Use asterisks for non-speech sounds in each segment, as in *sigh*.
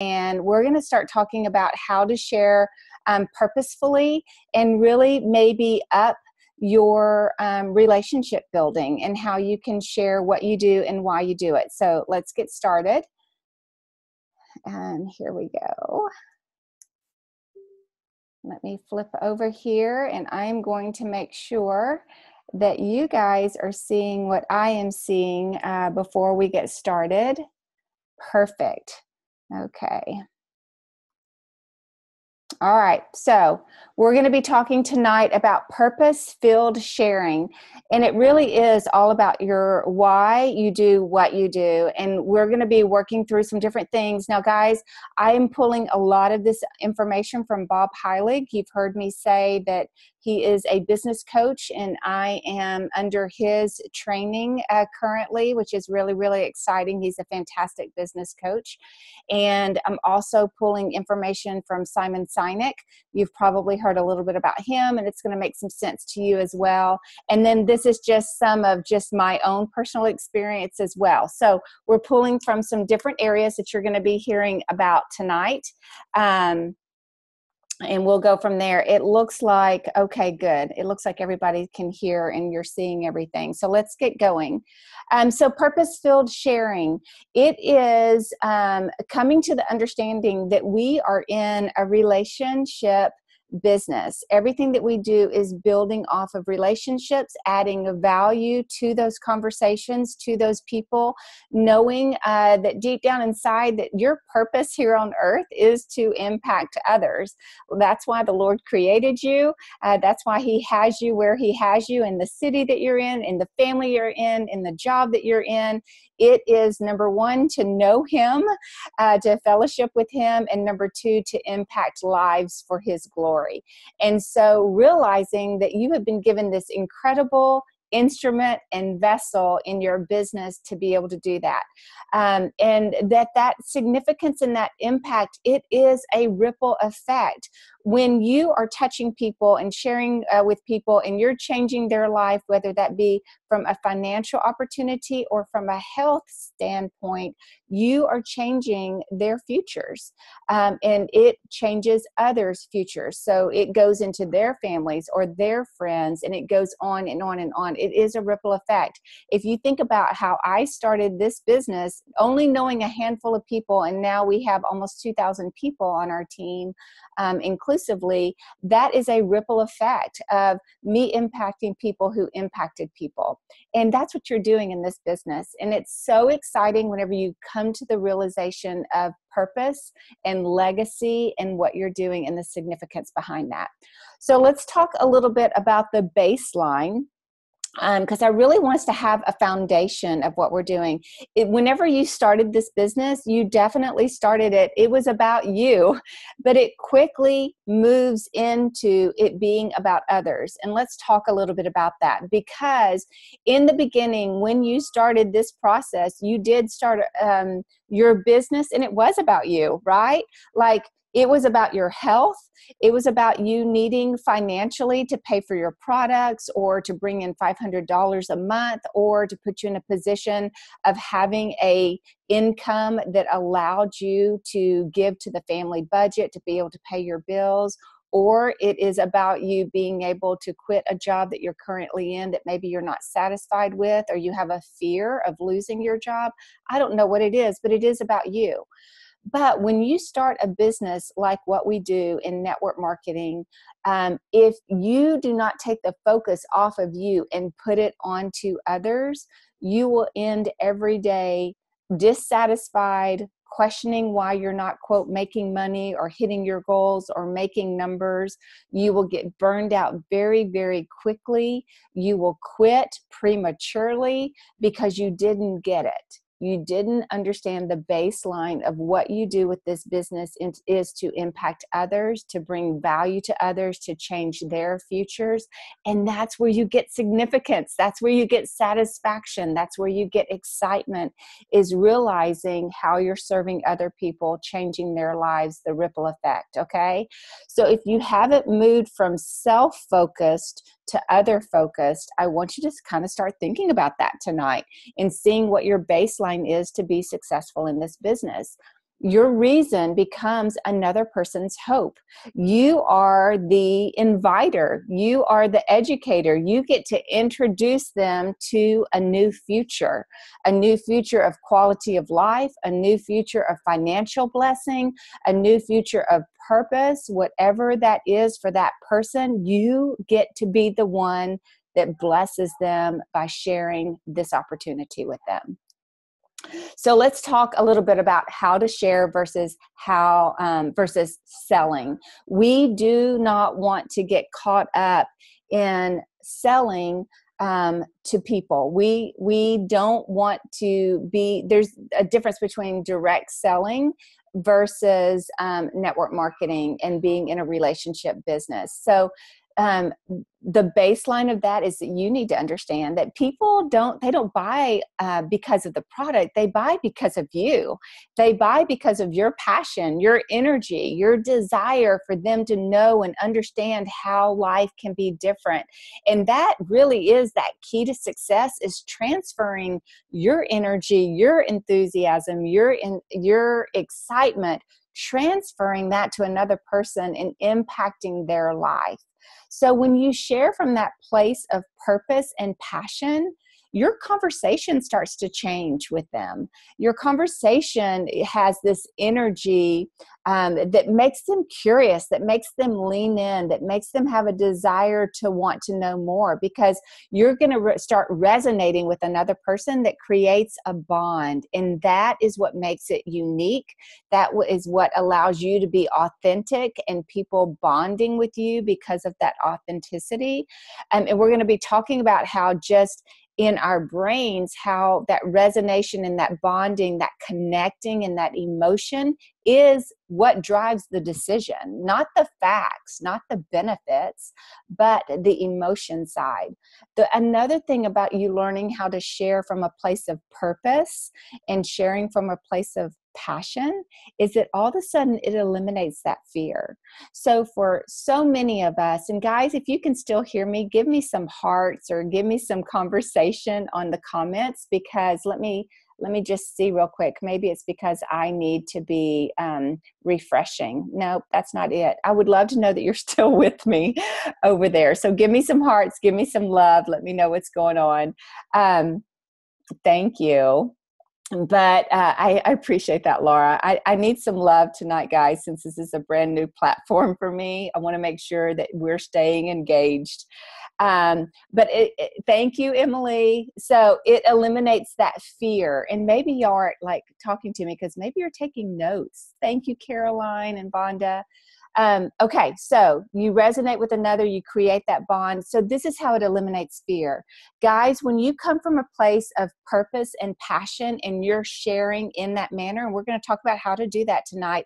and we're going to start talking about how to share um, purposefully and really maybe up your um, relationship building and how you can share what you do and why you do it. So let's get started. And here we go. Let me flip over here and I'm going to make sure that you guys are seeing what I am seeing uh, before we get started. Perfect. Okay. All right, so we're going to be talking tonight about purpose filled sharing. And it really is all about your why you do what you do. And we're going to be working through some different things. Now, guys, I am pulling a lot of this information from Bob Heilig. You've heard me say that he is a business coach, and I am under his training uh, currently, which is really, really exciting. He's a fantastic business coach. And I'm also pulling information from Simon Sinek. You've probably heard a little bit about him, and it's going to make some sense to you as well. And then this is just some of just my own personal experience as well. So we're pulling from some different areas that you're going to be hearing about tonight. Um, and we'll go from there. It looks like, okay, good. It looks like everybody can hear and you're seeing everything. So let's get going. Um, so, purpose filled sharing it is um, coming to the understanding that we are in a relationship business. Everything that we do is building off of relationships, adding a value to those conversations, to those people, knowing uh, that deep down inside that your purpose here on earth is to impact others. That's why the Lord created you. Uh, that's why He has you where He has you in the city that you're in, in the family you're in, in the job that you're in. It is number one to know Him, uh, to fellowship with Him, and number two to impact lives for His glory. And so realizing that you have been given this incredible instrument and vessel in your business to be able to do that. Um, and that that significance and that impact it is a ripple effect when you are touching people and sharing uh, with people and you're changing their life whether that be from a financial opportunity or from a health standpoint you are changing their futures um, and it changes others futures. So it goes into their families or their friends and it goes on and on and on. It is a ripple effect. If you think about how i started this business only knowing a handful of people and now we have almost 2000 people on our team um, inclusively, that is a ripple effect of me impacting people who impacted people. And that's what you're doing in this business. And it's so exciting whenever you come to the realization of purpose and legacy and what you're doing and the significance behind that. So let's talk a little bit about the baseline because um, I really want us to have a foundation of what we're doing. It, whenever you started this business, you definitely started it. It was about you, but it quickly moves into it being about others. And let's talk a little bit about that because in the beginning, when you started this process, you did start um, your business and it was about you, right? Like it was about your health. It was about you needing financially to pay for your products or to bring in $500 a month or to put you in a position of having a income that allowed you to give to the family budget to be able to pay your bills or it is about you being able to quit a job that you're currently in that maybe you're not satisfied with or you have a fear of losing your job. I don't know what it is, but it is about you. But when you start a business like what we do in network marketing, um, if you do not take the focus off of you and put it onto others, you will end every day dissatisfied, questioning why you're not, quote, making money or hitting your goals or making numbers. You will get burned out very, very quickly. You will quit prematurely because you didn't get it you didn't understand the baseline of what you do with this business is to impact others to bring value to others to change their futures and that's where you get significance. That's where you get satisfaction. That's where you get excitement is realizing how you're serving other people changing their lives the ripple effect okay? So if you haven't moved from self-focused to other focused, I want you to kind of start thinking about that tonight and seeing what your baseline is to be successful in this business. Your reason becomes another person's hope. You are the inviter, you are the educator. You get to introduce them to a new future, a new future of quality of life, a new future of financial blessing, a new future of purpose, whatever that is for that person. You get to be the one that blesses them by sharing this opportunity with them. So let's talk a little bit about how to share versus how um, versus selling. We do not want to get caught up in selling um, to people. We we don't want to be. There's a difference between direct selling versus um, network marketing and being in a relationship business. So um, the baseline of that is that you need to understand that people don't they don't buy uh, because of the product. They buy because of you. They buy because of your passion your energy your desire for them to know and understand how life can be different. And that really is that key to success is transferring your energy your enthusiasm your in, your excitement transferring that to another person and impacting their life so when you share from that place of purpose and passion, your conversation starts to change with them. Your conversation has this energy um, that makes them curious, that makes them lean in, that makes them have a desire to want to know more because you're going to re- start resonating with another person that creates a bond. And that is what makes it unique. That is what allows you to be authentic and people bonding with you because of that authenticity. Um, and we're going to be talking about how just in our brains how that resonance and that bonding, that connecting and that emotion is what drives the decision, not the facts, not the benefits, but the emotion side. The another thing about you learning how to share from a place of purpose and sharing from a place of passion is that all of a sudden it eliminates that fear. So, for so many of us, and guys, if you can still hear me, give me some hearts or give me some conversation on the comments because let me let me just see real quick. Maybe it's because I need to be um, refreshing. No, that's not it. I would love to know that you're *laughs* still with me over there. So give me some hearts, give me some love. Let me know what's going on. Um, thank you but uh, I, I, appreciate that, Laura. I, I, need some love tonight, guys, since this is a brand new platform for me. I want to make sure that we're staying engaged. Um, but it, it, thank you, Emily. So it eliminates that fear. And maybe you aren't like talking to me because maybe you're taking notes. Thank you, Caroline and Vonda. Um, okay, so you resonate with another, you create that bond. So, this is how it eliminates fear. Guys, when you come from a place of purpose and passion and you're sharing in that manner, and we're going to talk about how to do that tonight,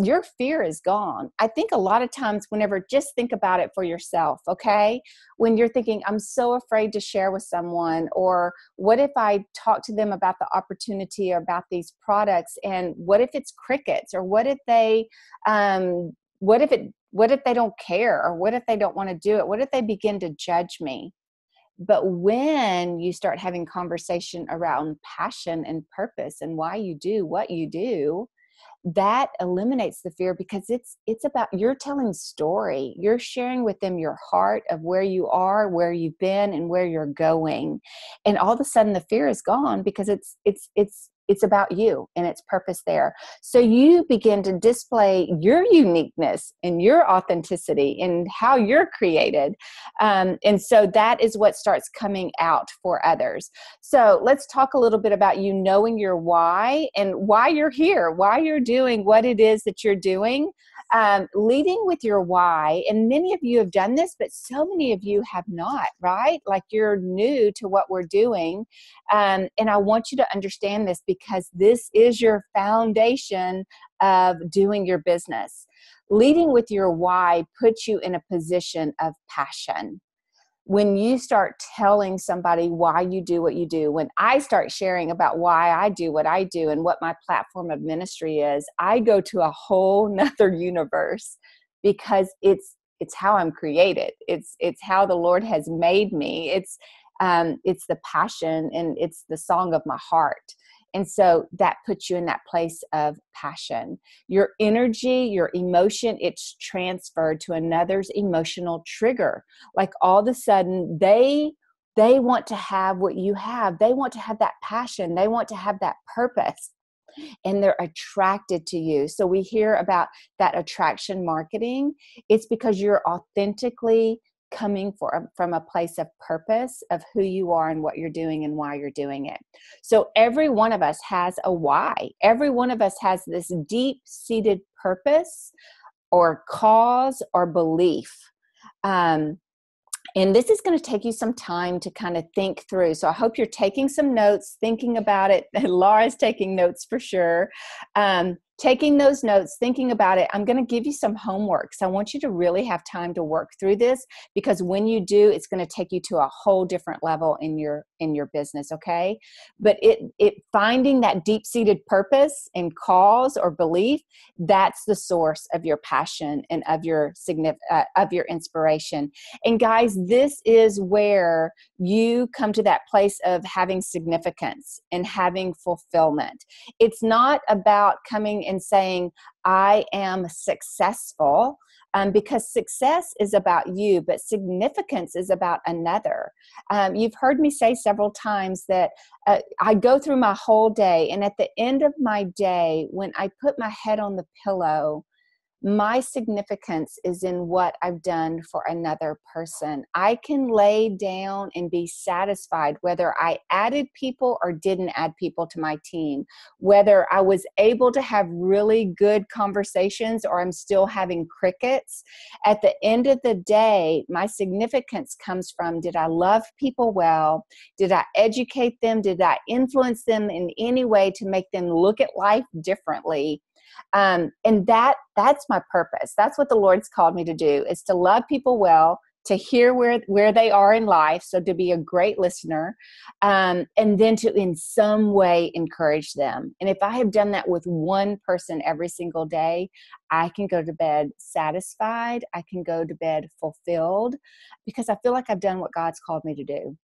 your fear is gone. I think a lot of times, whenever just think about it for yourself, okay? When you're thinking, I'm so afraid to share with someone, or what if I talk to them about the opportunity or about these products, and what if it's crickets, or what if they, um, what if it, what if they don't care, or what if they don't want to do it? What if they begin to judge me? But when you start having conversation around passion and purpose and why you do what you do, that eliminates the fear because it's it's about you're telling story. You're sharing with them your heart of where you are where you've been and where you're going. And all of a sudden the fear is gone because it's it's it's it's about you and its purpose there. So you begin to display your uniqueness and your authenticity and how you're created. Um, and so that is what starts coming out for others. So let's talk a little bit about you knowing your why and why you're here, why you're doing what it is that you're doing um, leading with your why and many of you have done this but so many of you have not right? Like you're new to what we're doing um, and i want you to understand this because this is your foundation of doing your business. Leading with your why puts you in a position of passion when you start telling somebody why you do what you do, when I start sharing about why I do what I do and what my platform of ministry is, I go to a whole *laughs* nother universe because it's it's how I'm created. It's it's how the Lord has made me. It's um, it's the passion and it's the song of my heart And so that puts you in that place of passion. Your energy, your emotion, it's transferred to another's emotional trigger. Like all of a sudden, they they want to have what you have. They want to have that passion. They want to have that purpose and they're attracted to you. So we hear about that attraction marketing. It's because you're authentically coming for, from a place of purpose of who you are and what you're doing and why you're doing it. So every one of us has a why. Every one of us has this deep seated purpose or cause or belief. Um, and this is going to take you some time to kind of think through. So I hope you're taking some notes, thinking about it. *laughs* Laura's taking notes for sure. Um, taking those notes, thinking about it, I'm going to give you some homework. So I want you to really have time to work through this because when you do, it's going to take you to a whole different level in your in your business, okay? But it it finding that deep-seated purpose and cause or belief, that's the source of your passion and of your significant uh, of your inspiration. And guys, this is where you come to that place of having significance and having fulfillment. It's not about coming and saying, I am successful. Um, because success is about you, but significance is about another. Um, you've heard me say several times that uh, I go through my whole day, and at the end of my day, when I put my head on the pillow, my significance is in what I've done for another person. I can lay down and be satisfied whether I added people or didn't add people to my team, whether I was able to have really good conversations or I'm still having crickets. At the end of the day, my significance comes from did I love people well? Did I educate them? Did I influence them in any way to make them look at life differently? Um, and that that's my purpose. That's what the lord's called me to do is to love people well to hear where where they are in life so to be a great listener um, and then to in some way encourage them. And if i have done that with one person every single day i can go to bed satisfied i can go to bed fulfilled because i feel like i've done what god's called me to do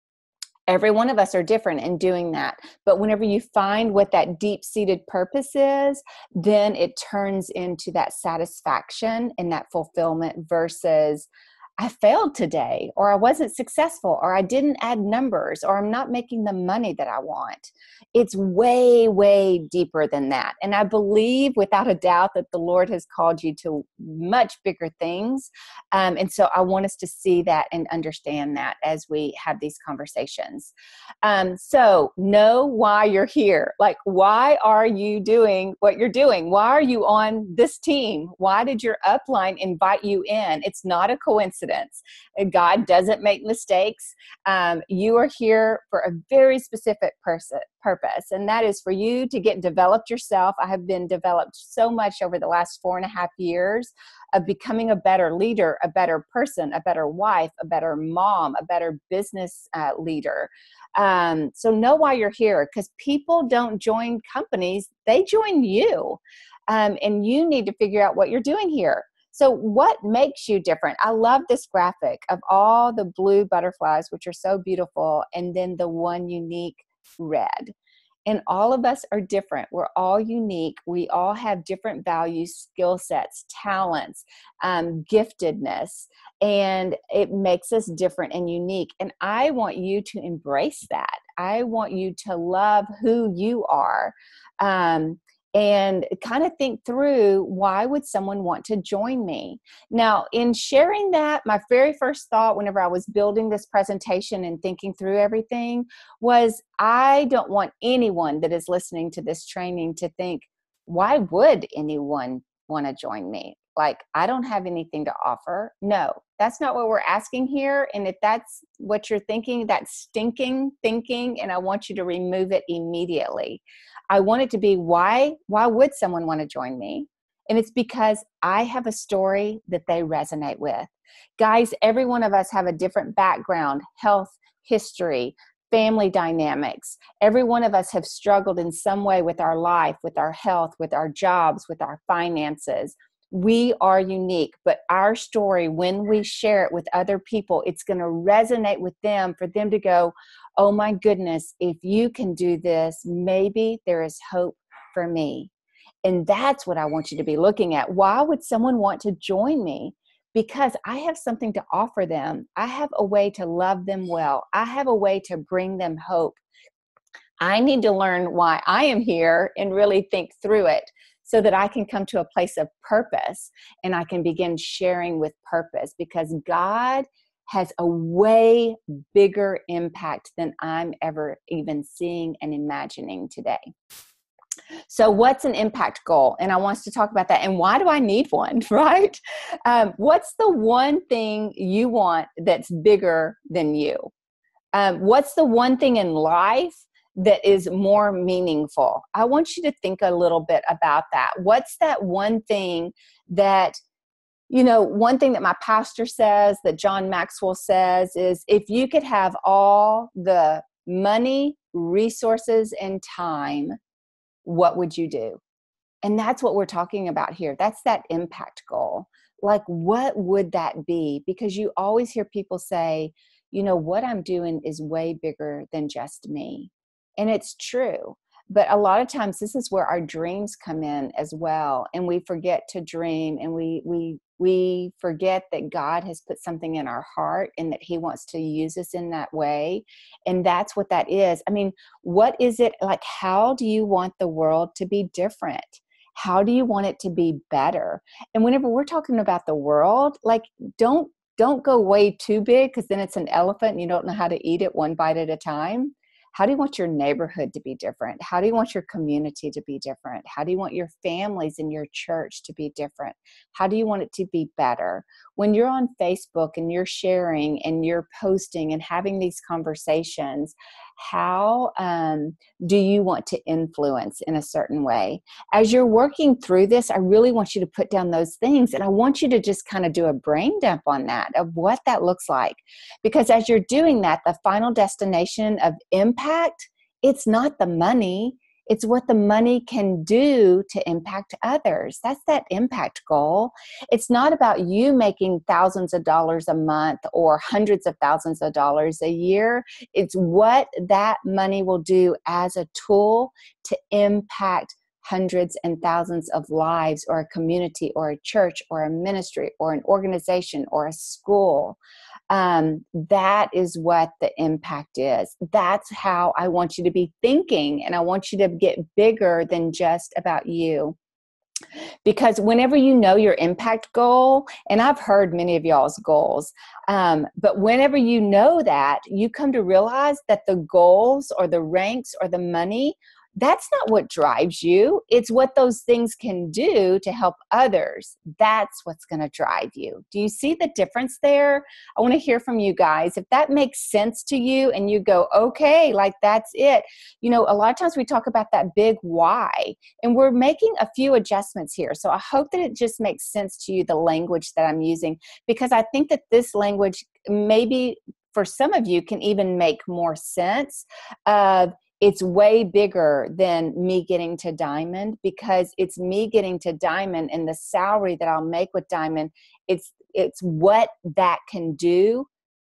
every one of us are different in doing that. But whenever you find what that deep seated purpose is then it turns into that satisfaction and that fulfillment versus I failed today, or I wasn't successful, or I didn't add numbers, or I'm not making the money that I want. It's way, way deeper than that. And I believe without a doubt that the Lord has called you to much bigger things. Um, and so I want us to see that and understand that as we have these conversations. Um, so know why you're here. Like, why are you doing what you're doing? Why are you on this team? Why did your upline invite you in? It's not a coincidence accidents. God doesn't make mistakes. Um, you are here for a very specific person, purpose, and that is for you to get developed yourself. I have been developed so much over the last four and a half years of becoming a better leader, a better person, a better wife, a better mom, a better business uh, leader. Um, so know why you're here because people don't join companies, they join you. Um, and you need to figure out what you're doing here. So, what makes you different? I love this graphic of all the blue butterflies, which are so beautiful, and then the one unique red. And all of us are different. We're all unique. We all have different values, skill sets, talents, um, giftedness, and it makes us different and unique. And I want you to embrace that. I want you to love who you are. Um, and kind of think through why would someone want to join me? Now in sharing that my very first thought whenever i was building this presentation and thinking through everything was i don't want anyone that is listening to this training to think why would anyone want to join me like i don't have anything to offer no that's not what we're asking here and if that's what you're thinking that's stinking thinking and i want you to remove it immediately I want it to be why why would someone want to join me? And it's because I have a story that they resonate with. Guys, every one of us have a different background, health, history, family dynamics. Every one of us have struggled in some way with our life, with our health, with our jobs, with our finances we are unique, but our story, when we share it with other people, it's going to resonate with them for them to go, oh my goodness, if you can do this, maybe there is hope for me. And that's what I want you to be looking at. Why would someone want to join me? Because I have something to offer them. I have a way to love them well. I have a way to bring them hope. I need to learn why I am here and really think through it so that I can come to a place of purpose and I can begin sharing with purpose because God has a way bigger impact than I'm ever even seeing and imagining today. So, what's an impact goal? And I want us to talk about that. And why do I need one, *laughs* right? Um, what's the one thing you want that's bigger than you? Um, what's the one thing in life that is more meaningful? I want you to think a little bit about that. What's that one thing that you know, one thing that my pastor says, that John Maxwell says, is if you could have all the money, resources, and time what would you do? And that's what we're talking about here. That's that impact goal. Like, what would that be? Because you always hear people say, you know, what I'm doing is way bigger than just me. And it's true. But a lot of times, this is where our dreams come in as well. And we forget to dream and we, we we forget that God has put something in our heart and that He wants to use us in that way. And that's what that is. I mean, what is it like? How do you want the world to be different? How do you want it to be better? And whenever we're talking about the world, like, don't don't go way too big because then it's an elephant and you don't know how to eat it one bite at a time how do you want your neighborhood to be different? How do you want your community to be different? How do you want your families and your church to be different? How do you want it to be better? When you're on Facebook and you're sharing and you're posting and having these conversations, how um, do you want to influence in a certain way? As you're working through this, I really want you to put down those things and I want you to just kind of do a brain dump on that of what that looks like. Because as you're doing that, the final destination of impact, it's not the money, it's what the money can do to impact others. That's that impact goal. It's not about you making thousands of dollars a month or hundreds of thousands of dollars a year. It's what that money will do as a tool to impact hundreds and thousands of lives or a community or a church or a ministry or an organization or a school um, that is what the impact is. That's how I want you to be thinking, and I want you to get bigger than just about you. Because whenever you know your impact goal, and I've heard many of y'all's goals, um, but whenever you know that, you come to realize that the goals or the ranks or the money that's not what drives you. It's what those things can do to help others. That's what's going to drive you. Do you see the difference there? I want to hear from you guys. If that makes sense to you and you go, okay, like that's it. You know, a lot of times we talk about that big why, and we're making a few adjustments here. So I hope that it just makes sense to you, the language that I'm using, because I think that this language maybe for some of you can even make more sense of it's way bigger than me getting to diamond because it's me getting to diamond and the salary that I'll make with diamond it's it's what that can do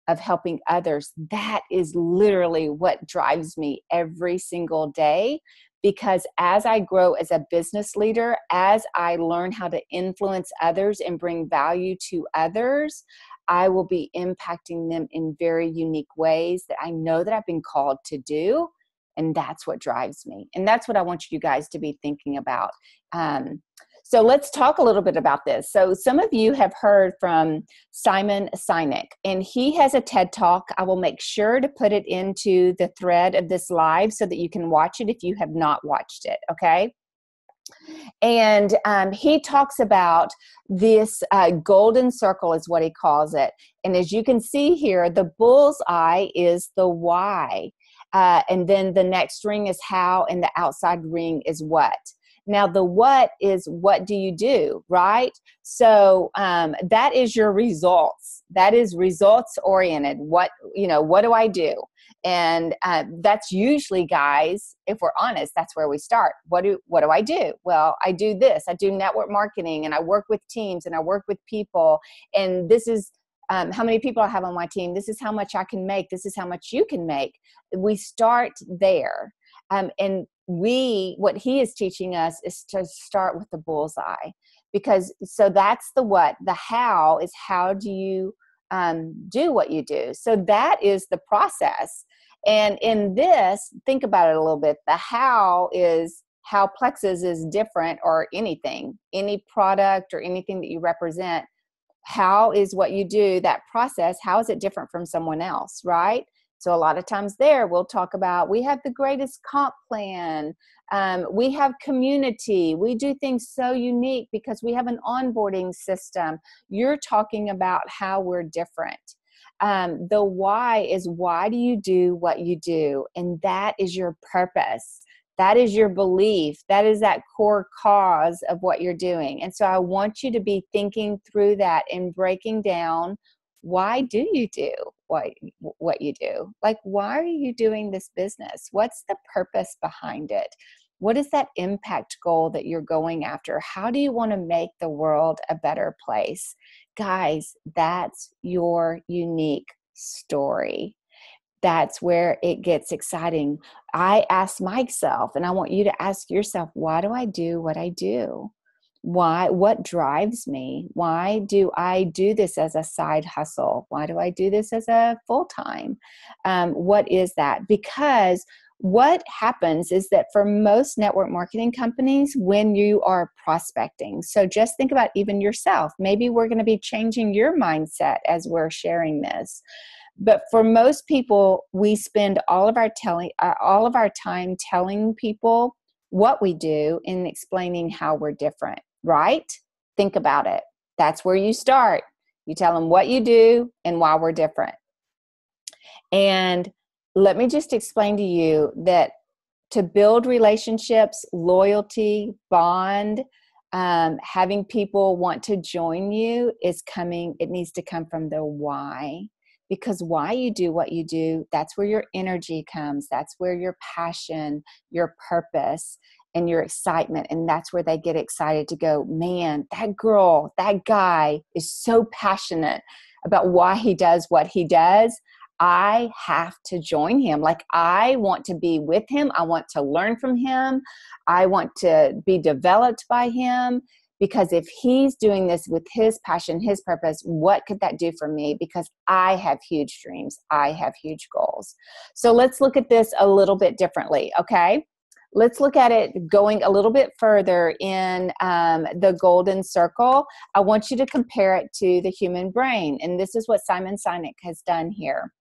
of helping others. That is literally what drives me every single day because as I grow as a business leader as I learn how to influence others and bring value to others I will be impacting them in very unique ways that I know that I've been called to do and that's what drives me and that's what i want you guys to be thinking about um, so let's talk a little bit about this. So some of you have heard from Simon Sinek, and he has a TED talk. I will make sure to put it into the thread of this live so that you can watch it if you have not watched it. Okay. And um, he talks about this uh, golden circle, is what he calls it. And as you can see here, the bull's eye is the why. Uh, and then the next ring is how, and the outside ring is what. Now, the what is what do you do, right? So um, that is your results. That is results oriented. What, you know, what do I do? and uh, that's usually guys if we're honest that's where we start what do what do i do well i do this i do network marketing and i work with teams and i work with people and this is um, how many people i have on my team this is how much i can make this is how much you can make we start there um, and we what he is teaching us is to start with the bullseye because so that's the what the how is how do you um, do what you do so that is the process and in this, think about it a little bit. The how is how Plexus is different or anything, any product or anything that you represent. How is what you do, that process, how is it different from someone else, right? So, a lot of times there, we'll talk about we have the greatest comp plan. Um, we have community. We do things so unique because we have an onboarding system. You're talking about how we're different um, the why is why do you do what you do and that is your purpose that is your belief. That is that core cause of what you're doing. And so i want you to be thinking through that and breaking down why do you do what what you do? Like why are you doing this business? What's the purpose behind it? What is that impact goal that you're going after? How do you want to make the world a better place? Guys, that's your unique story. That's where it gets exciting. I ask myself, and I want you to ask yourself, why do I do what I do? Why, what drives me? Why do I do this as a side hustle? Why do I do this as a full time? Um, what is that? Because what happens is that for most network marketing companies, when you are prospecting, so just think about even yourself. Maybe we're going to be changing your mindset as we're sharing this. But for most people, we spend all of our telling, uh, all of our time telling people what we do and explaining how we're different. Right? Think about it. That's where you start. You tell them what you do and why we're different. And let me just explain to you that to build relationships, loyalty, bond, um, having people want to join you is coming, it needs to come from the why. Because why you do what you do, that's where your energy comes. That's where your passion, your purpose, and your excitement. And that's where they get excited to go, man, that girl, that guy is so passionate about why he does what he does. I have to join him. Like, I want to be with him. I want to learn from him. I want to be developed by him. Because if he's doing this with his passion, his purpose, what could that do for me? Because I have huge dreams, I have huge goals. So let's look at this a little bit differently, okay? let's look at it going a little bit further in um, the golden circle. I want you to compare it to the human brain. And this is what Simon Sinek has done here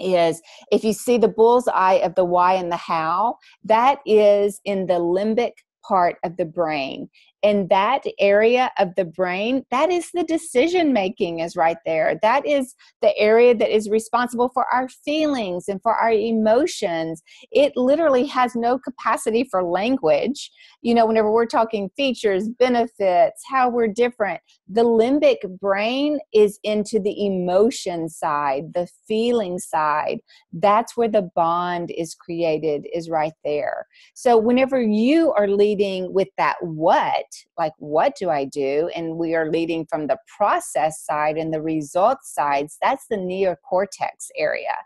is if you see the bull's eye of the why and the how, that is in the limbic part of the brain in that area of the brain that is the decision making is right there. That is the area that is responsible for our feelings and for our emotions. It literally has no capacity for language. You know whenever we're talking features benefits how we're different the limbic brain is into the emotion side the feeling side. That's where the bond is created is right there. So whenever you are leading with that what like what do i do? And we are leading from the process side and the results sides. That's the neocortex area.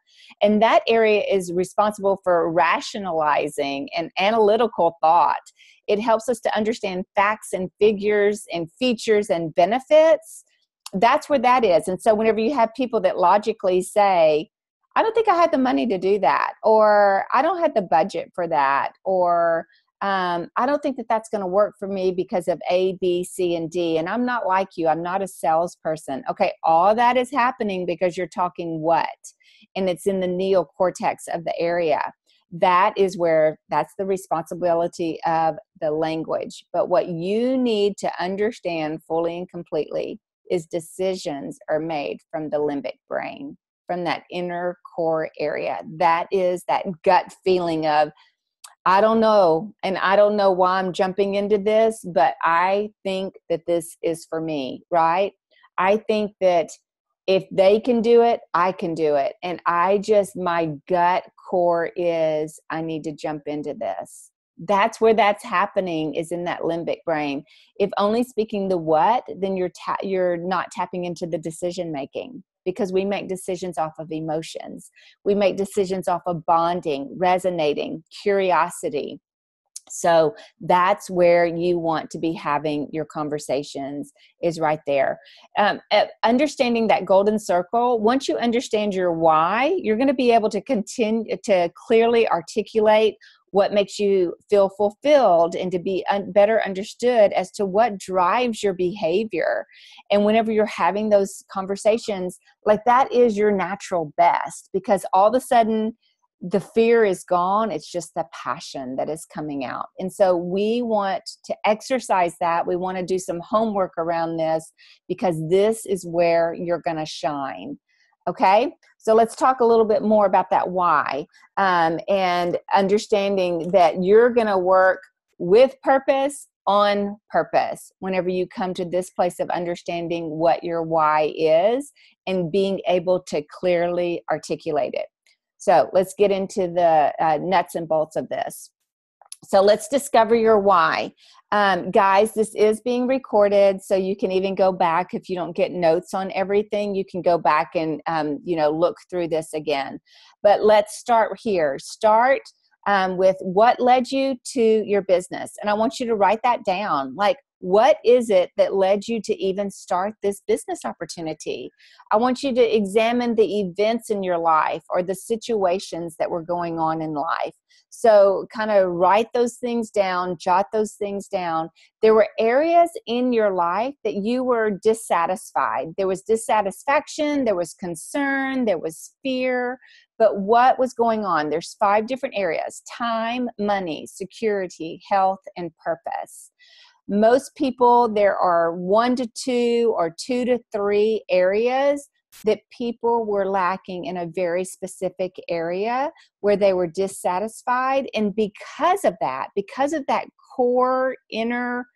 And that area is responsible for rationalizing and analytical thought. It helps us to understand facts and figures and features and benefits. That's where that is. And so whenever you have people that logically say I don't think I had the money to do that, or I don't have the budget for that, or um, I don't think that that's going to work for me because of A, B, C, and D. And I'm not like you. I'm not a salesperson. Okay, all that is happening because you're talking what? And it's in the neocortex of the area. That is where that's the responsibility of the language. But what you need to understand fully and completely is decisions are made from the limbic brain, from that inner core area. That is that gut feeling of, I don't know. And I don't know why I'm jumping into this, but I think that this is for me, right? I think that if they can do it, I can do it. And I just, my gut core is I need to jump into this. That's where that's happening is in that limbic brain. If only speaking the what, then you're ta- you're not tapping into the decision making because we make decisions off of emotions. We make decisions off of bonding, resonating, curiosity. So that's where you want to be having your conversations, is right there. Um, understanding that golden circle, once you understand your why, you're going to be able to continue to clearly articulate what makes you feel fulfilled and to be un- better understood as to what drives your behavior. And whenever you're having those conversations, like that is your natural best because all of a sudden, the fear is gone. It's just the passion that is coming out. And so we want to exercise that. We want to do some homework around this because this is where you're going to shine okay so let's talk a little bit more about that why um, and understanding that you're going to work with purpose on purpose whenever you come to this place of understanding what your why is and being able to clearly articulate it so let's get into the uh, nuts and bolts of this. So let's discover your why. Um, guys, this is being recorded, so you can even go back if you don't get notes on everything. You can go back and um, you know look through this again. But let's start here. Start um, with what led you to your business, and I want you to write that down. Like, what is it that led you to even start this business opportunity? I want you to examine the events in your life or the situations that were going on in life. So, kind of write those things down, jot those things down. There were areas in your life that you were dissatisfied. There was dissatisfaction, there was concern, there was fear. But what was going on? There's five different areas time, money, security, health, and purpose most people there are one to two or two to three areas that people were lacking in a very specific area where they were dissatisfied and because of that because of that core inner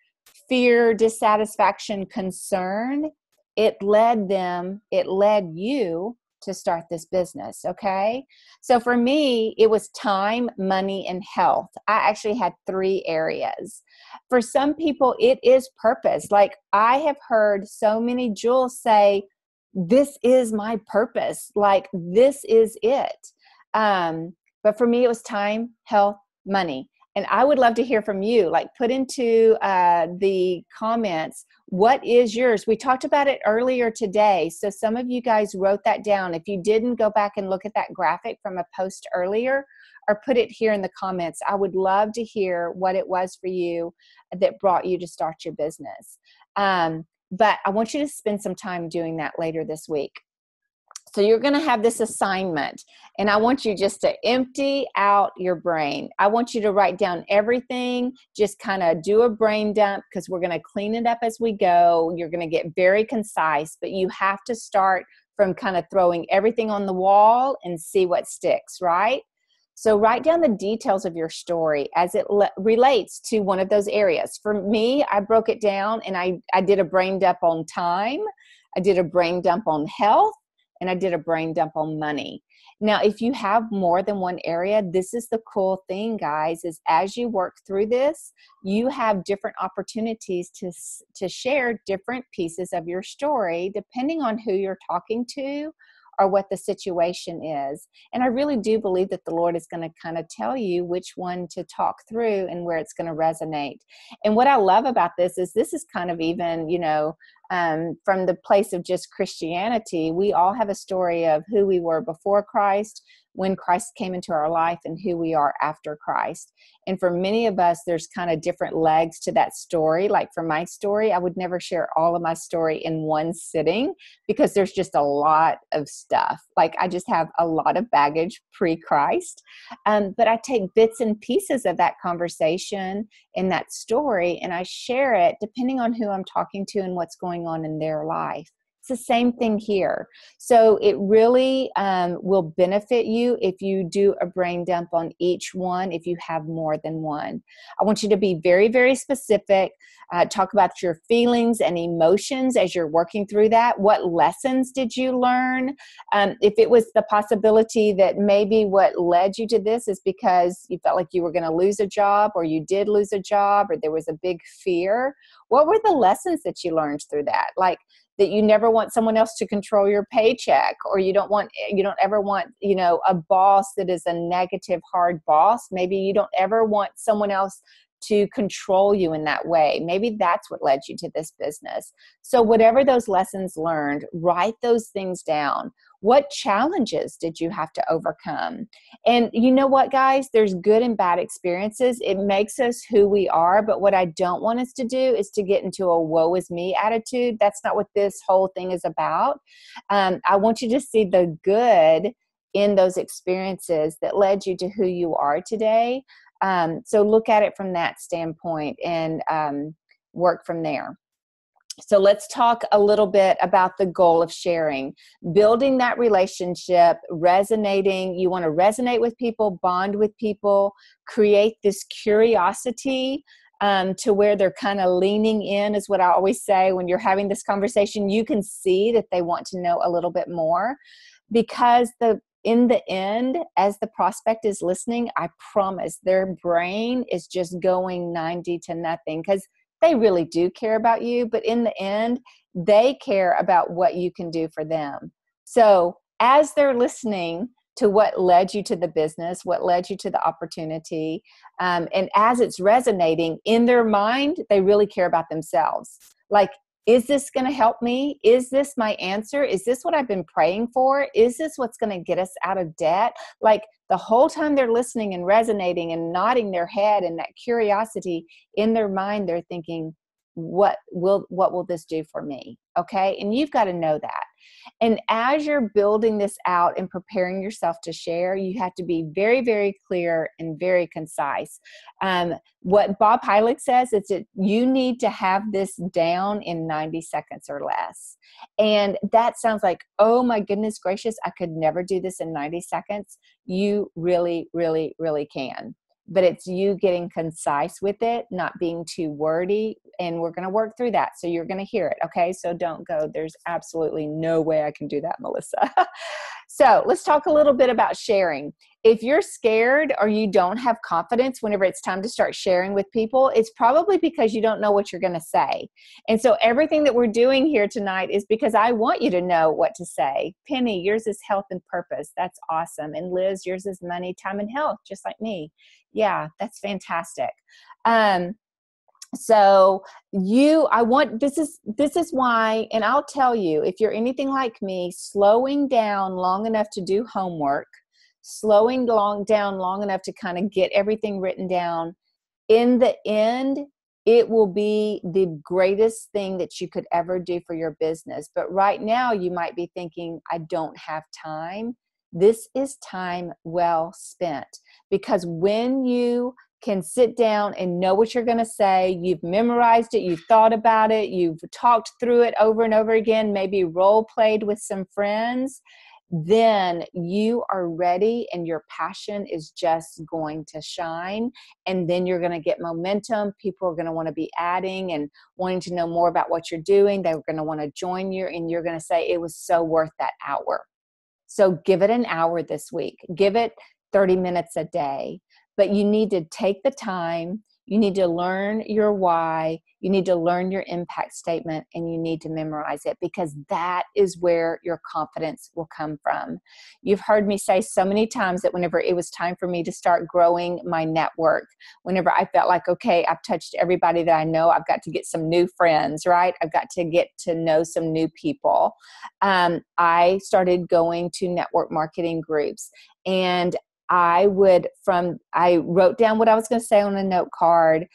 fear dissatisfaction concern it led them it led you to start this business. Okay. So for me, it was time, money, and health. I actually had three areas. For some people, it is purpose. Like I have heard so many Jules say, This is my purpose. Like this is it. Um, but for me, it was time, health, money and i would love to hear from you like put into uh, the comments what is yours we talked about it earlier today so some of you guys wrote that down if you didn't go back and look at that graphic from a post earlier or put it here in the comments i would love to hear what it was for you that brought you to start your business um, but i want you to spend some time doing that later this week so you're going to have this assignment, and I want you just to empty out your brain. I want you to write down everything, just kind of do a brain dump because we're going to clean it up as we go. You're going to get very concise, but you have to start from kind of throwing everything on the wall and see what sticks, right? So write down the details of your story as it le- relates to one of those areas. For me, I broke it down and I, I did a brain dump on time. I did a brain dump on health and I did a brain dump on money. Now, if you have more than one area, this is the cool thing, guys, is as you work through this, you have different opportunities to, to share different pieces of your story depending on who you're talking to or what the situation is. And I really do believe that the Lord is going to kind of tell you which one to talk through and where it's going to resonate. And what I love about this is this is kind of even, you know, um, from the place of just Christianity, we all have a story of who we were before Christ, when Christ came into our life and who we are after Christ. And for many of us, there's kind of different legs to that story. Like for my story, I would never share all of my story in one sitting because there's just a lot of stuff. Like I just have a lot of baggage pre Christ. Um, but I take bits and pieces of that conversation in that story and I share it depending on who I'm talking to and what's going on in their life. It's the same thing here. So it really um, will benefit you if you do a brain dump on each one, if you have more than one. I want you to be very, very specific. Uh, talk about your feelings and emotions as you're working through that. What lessons did you learn? Um, if it was the possibility that maybe what led you to this is because you felt like you were going to lose a job or you did lose a job or there was a big fear, what were the lessons that you learned through that? Like, that you never want someone else to control your paycheck or you don't want you don't ever want you know a boss that is a negative hard boss maybe you don't ever want someone else to control you in that way. Maybe that's what led you to this business. So, whatever those lessons learned, write those things down. What challenges did you have to overcome? And you know what, guys? There's good and bad experiences. It makes us who we are. But what I don't want us to do is to get into a woe is me attitude. That's not what this whole thing is about. Um, I want you to see the good in those experiences that led you to who you are today. Um, so look at it from that standpoint and um, work from there. So let's talk a little bit about the goal of sharing, building that relationship, resonating. You want to resonate with people, bond with people, create this curiosity um, to where they're kind of leaning in, is what I always say when you're having this conversation. You can see that they want to know a little bit more because the in the end, as the prospect is listening, I promise their brain is just going 90 to nothing because they really do care about you. But in the end, they care about what you can do for them. So as they're listening, to what led you to the business, what led you to the opportunity. Um, and as it's resonating in their mind, they really care about themselves. Like is this going to help me? Is this my answer? Is this what I've been praying for? Is this what's going to get us out of debt? Like the whole time they're listening and resonating and nodding their head and that curiosity in their mind, they're thinking, what will what will this do for me okay? And you've got to know that. And as you're building this out and preparing yourself to share you have to be very very clear and very concise. Um, what bob heilig says is that you need to have this down in 90 seconds or less. And that sounds like oh my goodness gracious i could never do this in 90 seconds. You really really really can but it's you getting concise with it, not being too wordy. And we're going to work through that. So you're going to hear it. Okay. So don't go, there's absolutely no way I can do that, Melissa. *laughs* so let's talk a little bit about sharing. If you're scared or you don't have confidence whenever it's time to start sharing with people, it's probably because you don't know what you're going to say. And so everything that we're doing here tonight is because I want you to know what to say. Penny, yours is health and purpose. That's awesome. And Liz, yours is money, time, and health, just like me yeah that's fantastic um so you i want this is this is why and i'll tell you if you're anything like me slowing down long enough to do homework slowing long down long enough to kind of get everything written down in the end it will be the greatest thing that you could ever do for your business. But right now you might be thinking i don't have time. This is time well spent because when you can sit down and know what you're going to say, you've memorized it, you've thought about it, you've talked through it over and over again, maybe role played with some friends, then you are ready and your passion is just going to shine. And then you're going to get momentum. People are going to want to be adding and wanting to know more about what you're doing. They're going to want to join you, and you're going to say, It was so worth that hour. So give it an hour this week. Give it 30 minutes a day. But you need to take the time you need to learn your why, you need to learn your impact statement, and you need to memorize it because that is where your confidence will come from. You've heard me say so many times that whenever it was time for me to start growing my network, whenever I felt like, okay, I've touched everybody that I know, I've got to get some new friends, right? I've got to get to know some new people. Um, I started going to network marketing groups and I would from I wrote down what I was going to say on a note card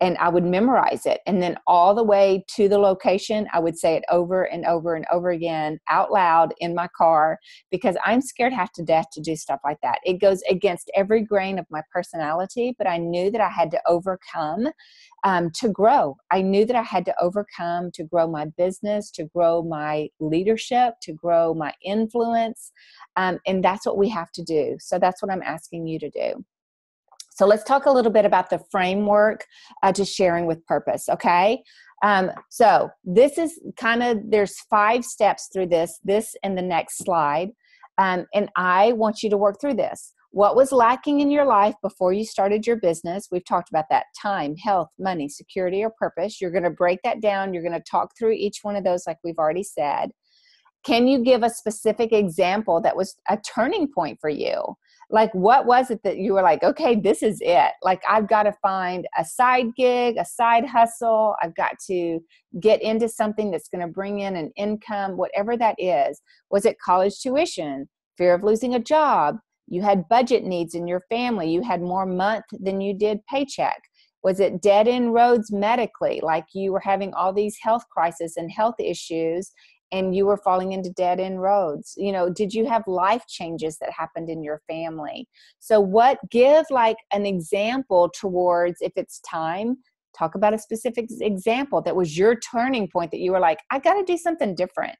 and I would memorize it. And then all the way to the location, I would say it over and over and over again out loud in my car because I'm scared half to death to do stuff like that. It goes against every grain of my personality, but I knew that I had to overcome um, to grow. I knew that I had to overcome to grow my business, to grow my leadership, to grow my influence. Um, and that's what we have to do. So that's what I'm asking you to do. So let's talk a little bit about the framework uh, to sharing with purpose, okay? Um, so this is kind of, there's five steps through this, this and the next slide. Um, and I want you to work through this. What was lacking in your life before you started your business? We've talked about that time, health, money, security, or purpose. You're going to break that down. You're going to talk through each one of those, like we've already said. Can you give a specific example that was a turning point for you? Like what was it that you were like okay this is it. Like i've got to find a side gig a side hustle. I've got to get into something that's going to bring in an income whatever that is. Was it college tuition? Fear of losing a job? You had budget needs in your family. You had more month than you did paycheck. Was it dead end roads medically? Like you were having all these health crises and health issues and you were falling into dead end roads you know did you have life changes that happened in your family? So what give like an example towards if it's time talk about a specific example that was your turning point that you were like i got to do something different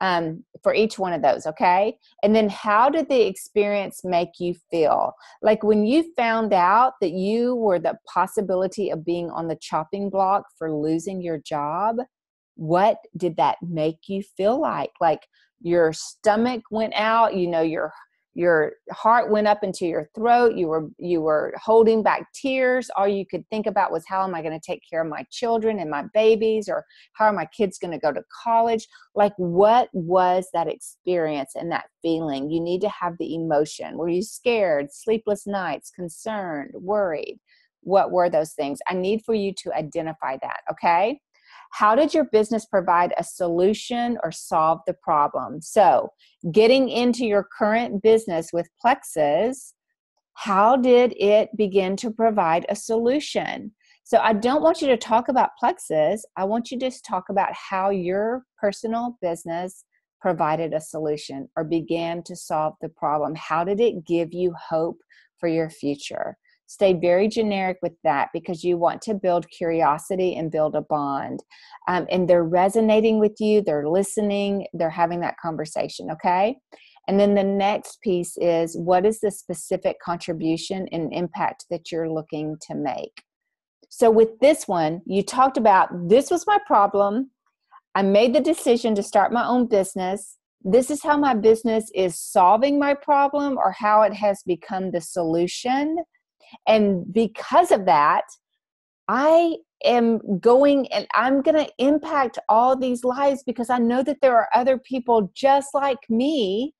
um, for each one of those okay? And then how did the experience make you feel? Like when you found out that you were the possibility of being on the chopping block for losing your job what did that make you feel like? Like your stomach went out you know your your heart went up into your throat you were you were holding back tears. All you could think about was how am i going to take care of my children and my babies? Or how are my kids going to go to college? Like what was that experience and that feeling? You need to have the emotion. Were you scared sleepless nights concerned worried? What were those things? I need for you to identify that okay how did your business provide a solution or solve the problem? So, getting into your current business with Plexus, how did it begin to provide a solution? So, I don't want you to talk about Plexus. I want you to just talk about how your personal business provided a solution or began to solve the problem. How did it give you hope for your future? Stay very generic with that because you want to build curiosity and build a bond. Um, and they're resonating with you, they're listening, they're having that conversation, okay? And then the next piece is what is the specific contribution and impact that you're looking to make? So, with this one, you talked about this was my problem. I made the decision to start my own business. This is how my business is solving my problem or how it has become the solution. And because of that, I am going and I'm going to impact all these lives because I know that there are other people just like me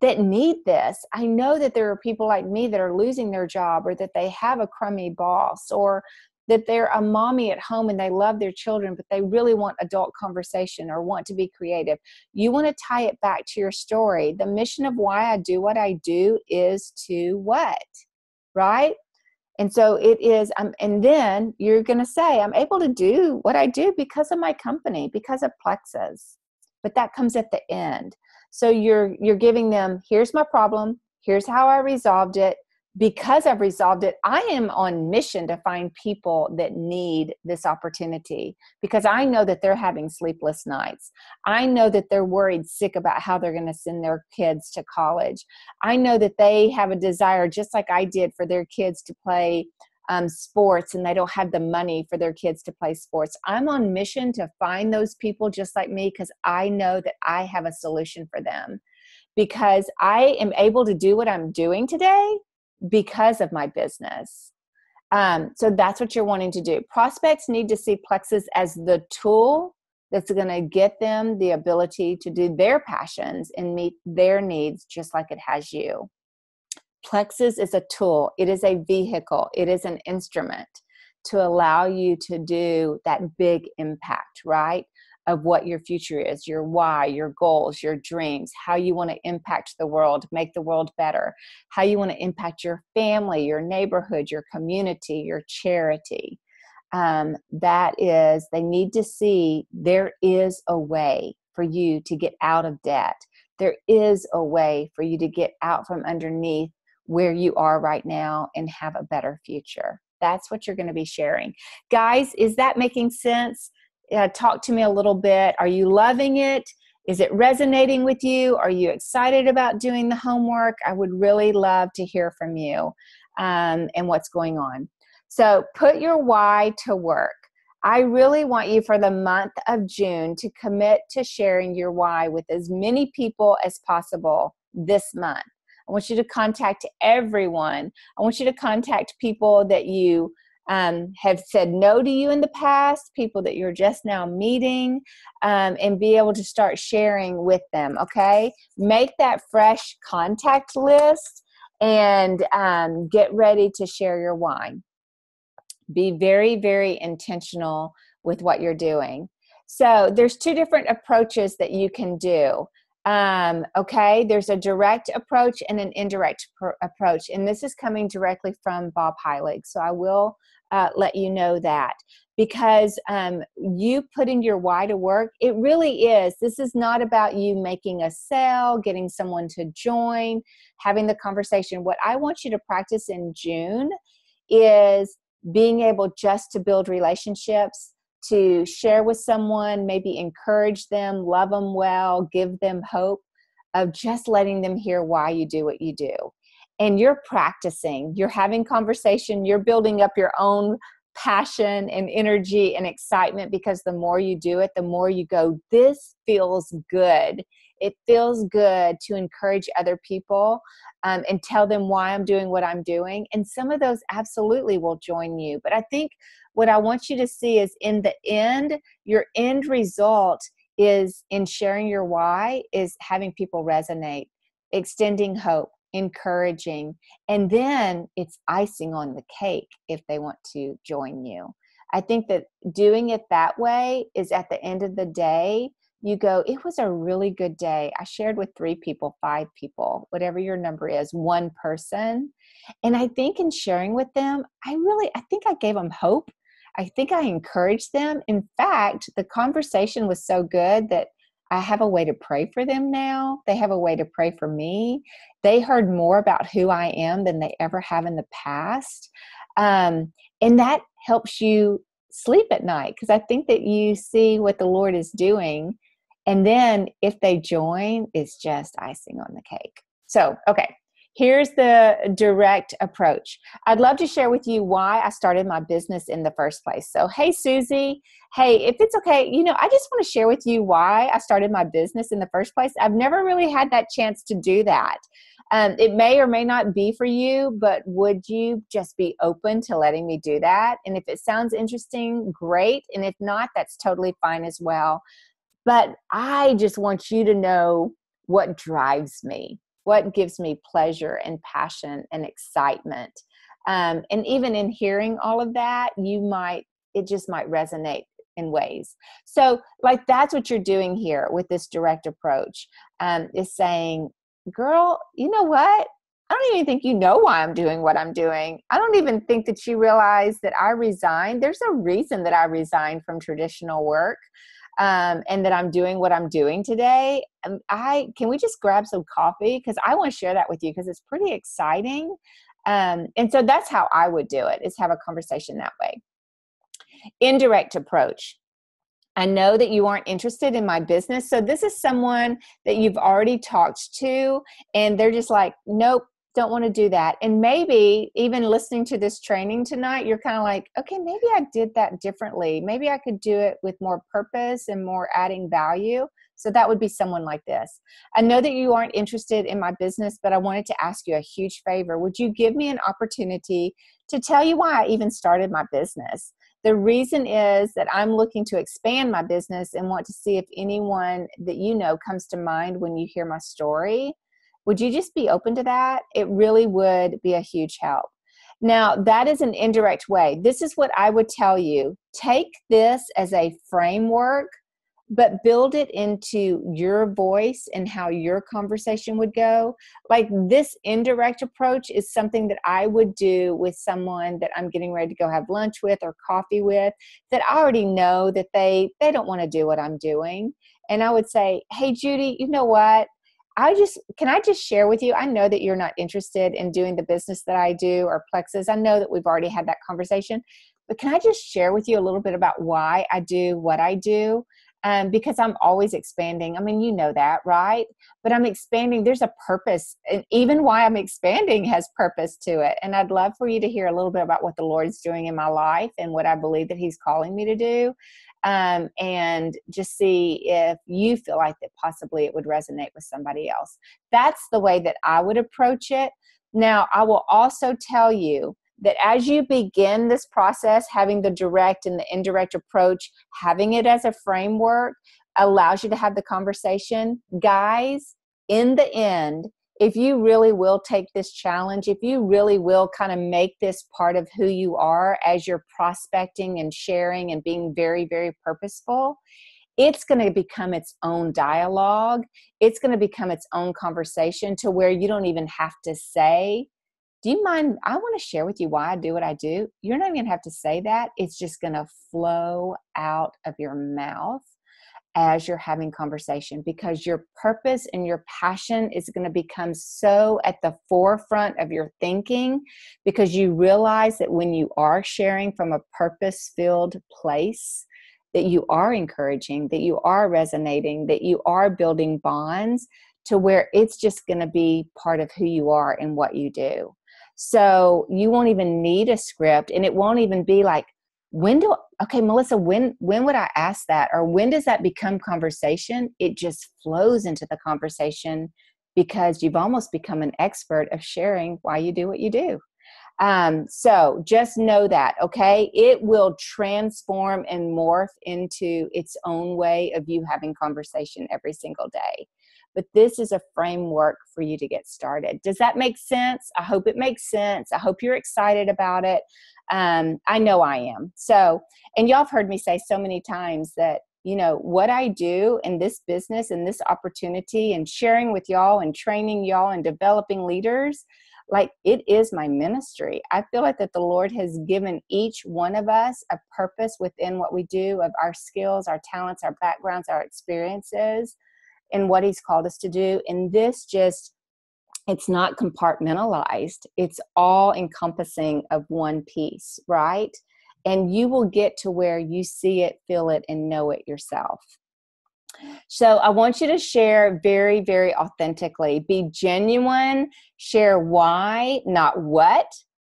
that need this. I know that there are people like me that are losing their job or that they have a crummy boss or that they're a mommy at home and they love their children, but they really want adult conversation or want to be creative. You want to tie it back to your story. The mission of why I do what I do is to what? Right? And so it is, um, and then you're going to say, I'm able to do what I do because of my company, because of Plexus. But that comes at the end. So you're you're giving them, here's my problem, here's how I resolved it, because I've resolved it, I am on mission to find people that need this opportunity because I know that they're having sleepless nights. I know that they're worried sick about how they're going to send their kids to college. I know that they have a desire, just like I did, for their kids to play um, sports and they don't have the money for their kids to play sports. I'm on mission to find those people just like me because I know that I have a solution for them because I am able to do what I'm doing today because of my business. Um, so that's what you're wanting to do. Prospects need to see Plexus as the tool that's going to get them the ability to do their passions and meet their needs just like it has you. Plexus is a tool, it is a vehicle, it is an instrument to allow you to do that big impact, right? Of what your future is, your why, your goals, your dreams, how you want to impact the world, make the world better, how you want to impact your family, your neighborhood, your community, your charity. um, that is they need to see there is a way for you to get out of debt. There is a way for you to get out from underneath where you are right now and have a better future. That's what you're going to be sharing. Guys is that making sense uh, talk to me a little bit are you loving it is it resonating with you are you excited about doing the homework i would really love to hear from you um, and what's going on so put your why to work. I really want you for the month of June to commit to sharing your why with as many people as possible this month. I want you to contact everyone. I want you to contact people that you um, have said no to you in the past, people that you're just now meeting, um, and be able to start sharing with them. Okay? Make that fresh contact list and um, get ready to share your wine. be very very intentional with what you're doing so there's two different approaches that you can do um, okay there's a direct approach and an indirect pr- approach and this is coming directly from bob heilig so i will uh, let you know that because um, you putting your why to work it really is this is not about you making a sale getting someone to join having the conversation. What i want you to practice in june is being able just to build relationships to share with someone maybe encourage them love them well give them hope of just letting them hear why you do what you do and you're practicing you're having conversation you're building up your own passion and energy and excitement because the more you do it the more you go this feels good it feels good to encourage other people um, and tell them why I'm doing what I'm doing. And some of those absolutely will join you. But I think what I want you to see is in the end, your end result is in sharing your why, is having people resonate, extending hope, encouraging, and then it's icing on the cake if they want to join you. I think that doing it that way is at the end of the day you go, it was a really good day. I shared with three people, five people, whatever your number is, one person. And I think in sharing with them, I really, I think I gave them hope. I think I encouraged them. In fact, the conversation was so good that I have a way to pray for them now. They have a way to pray for me. They heard more about who I am than they ever have in the past. Um, and that helps you sleep at night because I think that you see what the Lord is doing and then if they join, it's just icing on the cake. So, okay, here's the direct approach. I'd love to share with you why I started my business in the first place. So, hey, Susie, hey, if it's okay, you know, I just want to share with you why I started my business in the first place. I've never really had that chance to do that. Um, it may or may not be for you, but would you just be open to letting me do that? And if it sounds interesting, great. And if not, that's totally fine as well. But I just want you to know what drives me, what gives me pleasure and passion and excitement. Um, and even in hearing all of that, you might, it just might resonate in ways. So, like, that's what you're doing here with this direct approach um, is saying, girl, you know what? I don't even think you know why I'm doing what I'm doing. I don't even think that you realize that I resigned. There's a reason that I resigned from traditional work um, and that I'm doing what I'm doing today. Um, I can we just grab some coffee because I want to share that with you because it's pretty exciting. Um, and so that's how I would do it: is have a conversation that way. Indirect approach. I know that you aren't interested in my business. So, this is someone that you've already talked to, and they're just like, nope, don't want to do that. And maybe even listening to this training tonight, you're kind of like, okay, maybe I did that differently. Maybe I could do it with more purpose and more adding value. So that would be someone like this. I know that you aren't interested in my business, but I wanted to ask you a huge favor. Would you give me an opportunity to tell you why I even started my business? The reason is that I'm looking to expand my business and want to see if anyone that you know comes to mind when you hear my story would you just be open to that? It really would be a huge help. Now, that is an indirect way. This is what I would tell you take this as a framework but build it into your voice and how your conversation would go. Like this indirect approach is something that I would do with someone that I'm getting ready to go have lunch with or coffee with that I already know that they they don't want to do what I'm doing. And I would say, "Hey Judy, you know what? I just can I just share with you? I know that you're not interested in doing the business that I do or Plexus. I know that we've already had that conversation, but can I just share with you a little bit about why I do what I do? Um, because I'm always expanding. I mean, you know that, right? But I'm expanding. There's a purpose, and even why I'm expanding has purpose to it. And I'd love for you to hear a little bit about what the Lord's doing in my life and what I believe that He's calling me to do, um, and just see if you feel like that possibly it would resonate with somebody else. That's the way that I would approach it. Now, I will also tell you that as you begin this process, having the direct and the indirect approach, having it as a framework allows you to have the conversation. Guys, in the end, if you really will take this challenge, if you really will kind of make this part of who you are as you're prospecting and sharing and being very, very purposeful, it's going to become its own dialogue. It's going to become its own conversation to where you don't even have to say, do you mind? I want to share with you why I do what I do. You're not even going to have to say that. It's just going to flow out of your mouth as you're having conversation because your purpose and your passion is going to become so at the forefront of your thinking because you realize that when you are sharing from a purpose filled place that you are encouraging that you are resonating that you are building bonds to where it's just going to be part of who you are and what you do so you won't even need a script and it won't even be like, when do okay melissa when when would i ask that? Or when does that become conversation? It just flows into the conversation because you've almost become an expert of sharing why you do what you do. Um, so just know that okay? It will transform and morph into its own way of you having conversation every single day but this is a framework for you to get started. Does that make sense? I hope it makes sense. I hope you're excited about it. Um, I know I am. So, and y'all have heard me say so many times that you know what I do in this business and this opportunity and sharing with y'all and training y'all and developing leaders like it is my ministry. I feel like that the Lord has given each one of us a purpose within what we do of our skills, our talents, our backgrounds, our experiences and what he's called us to do. And this just it's not compartmentalized. It's all encompassing of one piece right? And you will get to where you see it feel it and know it yourself. So I want you to share very, very authentically. Be genuine. Share why, not what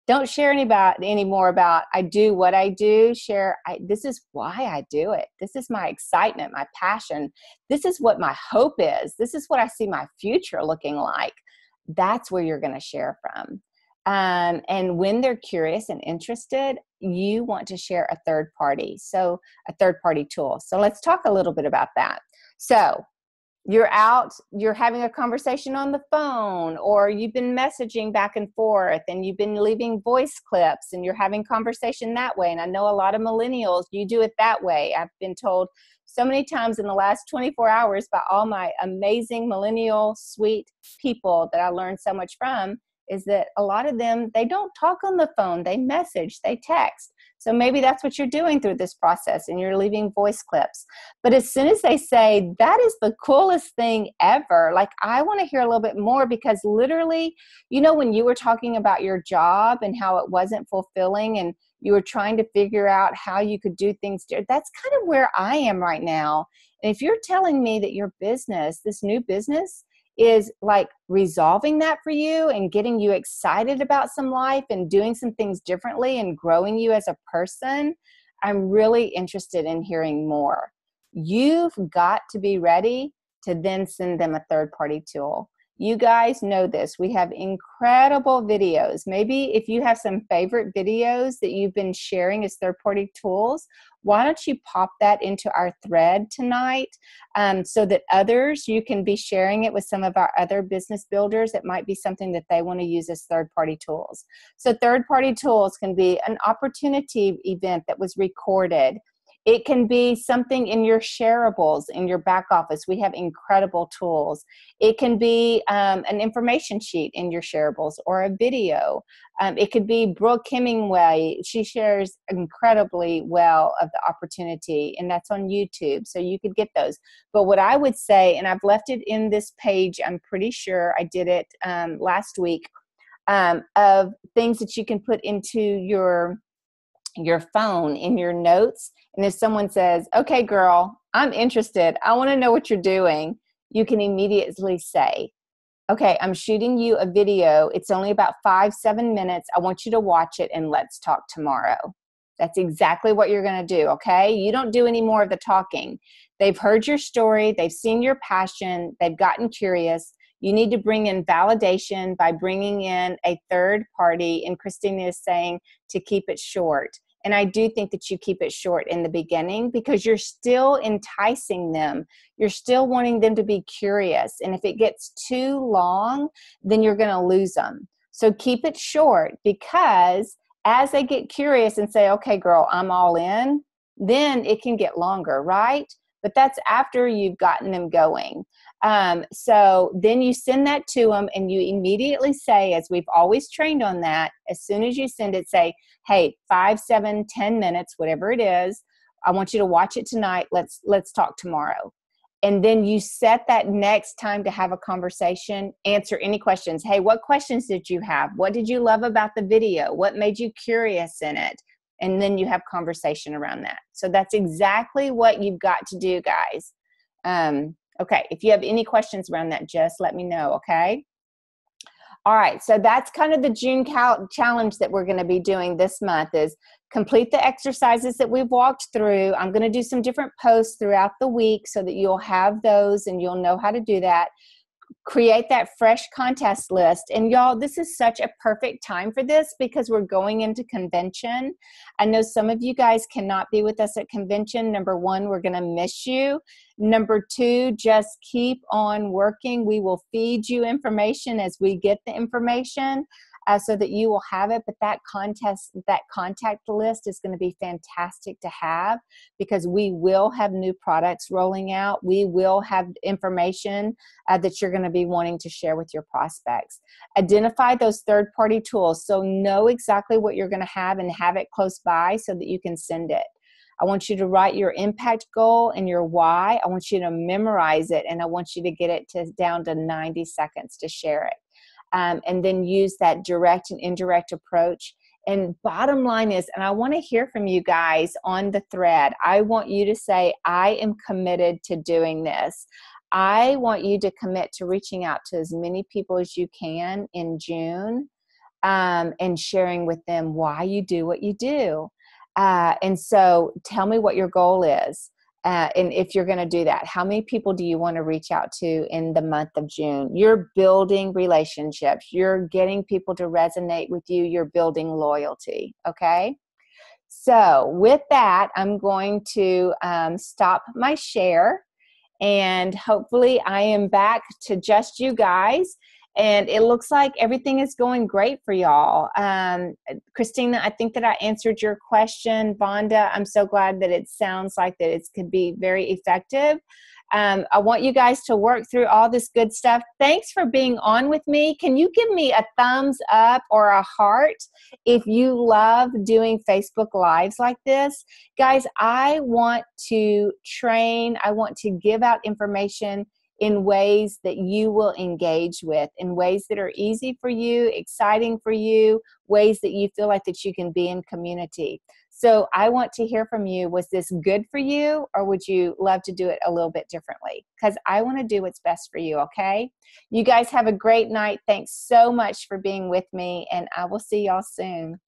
don't share any about anymore about i do what i do. Share I, this is why i do it. This is my excitement my passion. This is what my hope is. This is what i see my future looking like. That's where you're going to share from. Um, and when they're curious and interested you want to share a third party so a third party tool. So let's talk a little bit about that. So you're out, you're having a conversation on the phone, or you've been messaging back and forth, and you've been leaving voice clips, and you're having conversation that way. And I know a lot of millennials, you do it that way. I've been told so many times in the last 24 hours by all my amazing millennial, sweet people that I learned so much from is that a lot of them they don't talk on the phone they message they text. So maybe that's what you're doing through this process and you're leaving voice clips. But as soon as they say that is the coolest thing ever like i want to hear a little bit more because literally you know when you were talking about your job and how it wasn't fulfilling and you were trying to figure out how you could do things that's kind of where i am right now. And if you're telling me that your business this new business is like resolving that for you and getting you excited about some life and doing some things differently and growing you as a person, I'm really interested in hearing more. You've got to be ready to then send them a third party tool. You guys know this. We have incredible videos. Maybe if you have some favorite videos that you've been sharing as third party tools, why don't you pop that into our thread tonight um, so that others, you can be sharing it with some of our other business builders. It might be something that they want to use as third party tools. So, third party tools can be an opportunity event that was recorded It can be something in your shareables in your back office. We have incredible tools. It can be um, an information sheet in your shareables or a video. Um, it could be Brooke Hemingway. She shares incredibly well of the opportunity, and that's on YouTube. So you could get those. But what I would say, and I've left it in this page, I'm pretty sure I did it um, last week, um, of things that you can put into your your phone in your notes and if someone says okay girl i'm interested. I want to know what you're doing you can immediately say okay i'm shooting you a video. It's only about five seven minutes. I want you to watch it and let's talk tomorrow. That's exactly what you're going to do okay? You don't do any more of the talking. They've heard your story. They've seen your passion. They've gotten curious. You need to bring in validation by bringing in a third party and christina is saying to keep it short and I do think that you keep it short in the beginning because you're still enticing them. You're still wanting them to be curious. And if it gets too long, then you're going to lose them. So keep it short because as they get curious and say, okay, girl, I'm all in, then it can get longer, right? But that's after you've gotten them going. Um, so then you send that to them and you immediately say, as we've always trained on that, as soon as you send it, say, hey, five, seven, ten minutes, whatever it is, I want you to watch it tonight. Let's let's talk tomorrow. And then you set that next time to have a conversation, answer any questions. Hey, what questions did you have? What did you love about the video? What made you curious in it? And then you have conversation around that. So that's exactly what you've got to do, guys. Um, Okay, if you have any questions around that, just let me know, okay? All right, so that's kind of the June cal- challenge that we're going to be doing this month is complete the exercises that we've walked through. I'm going to do some different posts throughout the week so that you'll have those and you'll know how to do that create that fresh contest list. And y'all, this is such a perfect time for this because we're going into convention. I know some of you guys cannot be with us at convention. Number one, we're going to miss you. Number two, just keep on working. We will feed you information as we get the information uh, so that you will have it. But that contest, that contact list is going to be fantastic to have because we will have new products rolling out. We will have information uh, that you're going to be wanting to share with your prospects. Identify those third party tools. So know exactly what you're going to have and have it close by so that you can send it. I want you to write your impact goal and your why. I want you to memorize it and I want you to get it to down to 90 seconds to share it um, and then use that direct and indirect approach. And bottom line is, and I want to hear from you guys on the thread. I want you to say, I am committed to doing this. I want you to commit to reaching out to as many people as you can in June um, and sharing with them why you do what you do. Uh, and so tell me what your goal is. Uh, and if you're going to do that, how many people do you want to reach out to in the month of June? You're building relationships, you're getting people to resonate with you, you're building loyalty. Okay. So, with that, I'm going to um, stop my share and hopefully, I am back to just you guys and it looks like everything is going great for y'all. Um, Christina, I think that I answered your question. Vonda, I'm so glad that it sounds like that it could be very effective. Um, I want you guys to work through all this good stuff. Thanks for being on with me. Can you give me a thumbs up or a heart if you love doing Facebook Lives like this? Guys, I want to train, I want to give out information in ways that you will engage with in ways that are easy for you exciting for you ways that you feel like that you can be in community. So i want to hear from you was this good for you or would you love to do it a little bit differently? Because i want to do what's best for you okay? You guys have a great night. Thanks so much for being with me and i will see y'all soon